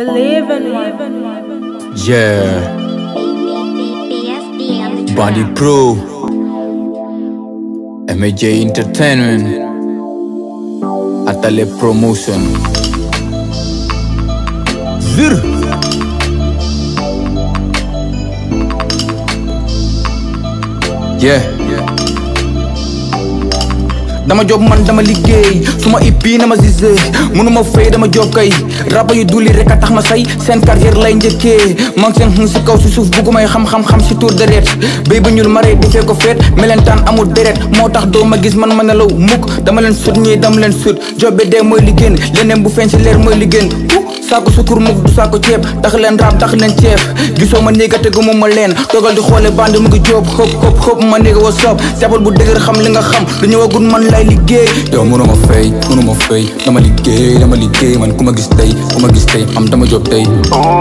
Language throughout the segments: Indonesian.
Believe in one. Yeah, Body. Pro, MJ Entertainment, Atale Promotion. Zir. Yeah. Dama job man dama liggéey. Suma ippi na ma zizé mënuma fay dama job kay raba yu duli rek a tax ma say. Seen carrière lay njëkkee. Man seen xung si kaw si suuf buggumay xam-xam-xam si tour deret béy ba ñuul maree defee ko feet. Melentaan amul deret. Moo tax doo ma gis man ma nelaw mukk. Dama leen sut ñii dama leen sut. Jobbe dee mooy liggéen. Leneen bu feeñ si leer mooy li gën saako sukur mukk du saako ceeb tax leen raab tax leen ceeb. Gisoo ma néega tegu ma leen. Toogal di xoole bandi mu ngi jóob xëp xëp xëp ma néega wa sob jabal bu dëgër xam li nga xam du ñëwagul man lay liggéey. Yow mënuma fay mënuma fay dama liggéey dama liggéey man ku ma gis tey ku ma gis tey am dama job tey. Oh,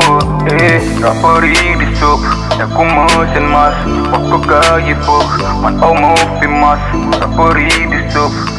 eh, rapport yi di sóob nekkuma seen maas wax ko yi foog man aw ma rapport yi di sóob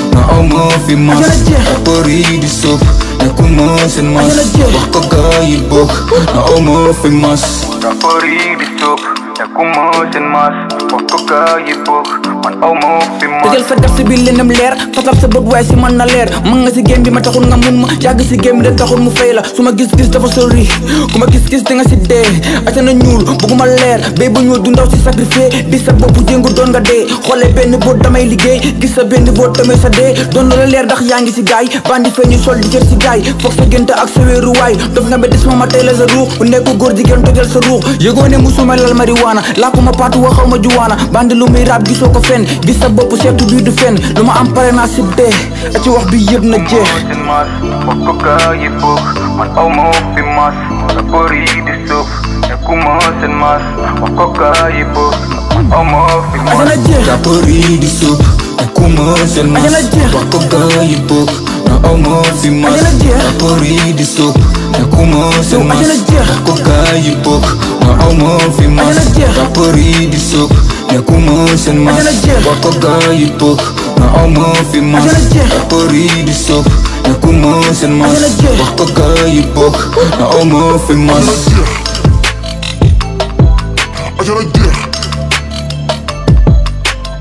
na aw ma fi mas. Bari di soob Na ma seen mas. Wax ko bok. na aw ma fi mas. Bari di soob wax ko gaa yi foog man aw ma fi maas tëjal sa def si biir lëndëm leer fatal sa bët waaye si man na leer si game bi ma taxul nga mun game bi de taxul mu fay la su ma gis-gis dafa sori ku ma gis-gis di nga si dee ata na ñuul bugguma leer béy bu ñuul du ndaw si sacrifié di sa bopp jéngu doon nga dee xoolee benn boot damay liggéey gis sa bandi feeñu sol di jër si gaay foog sa génte ak sa wéeru waay dof nga des ma ma tey la sa ruux bu nekku lal marijuana laaku ma paatu waxaw ma juwaana bandi lu muy raab gisoo ko fen. Gis sa bopp seetu bii du fen. Lu ma am pare naa si dee a ci wax bi yëpp na jeex man aw ma fi maas rapport yi di sóob nekkuma seen maas wax ko gaa yi foog man aw ma fi maas ajana jeex rapport yi di sóob nekkuma seen mas wax ko gaa yi bëgg na aw ma fi mas. rapport yi di sóob nekkuma seen mas wax ko yi bëgg na aw ma fi mas yi di nekkuma seen mas wax ko bëgg نعوم في ماس بقري دي سوق نكوم سنماس بقى يطوق نعوم في ماس بقري دي سوق نكوم سنماس بقى يطوق نعوم في ماس أجل الدير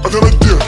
أجل الدير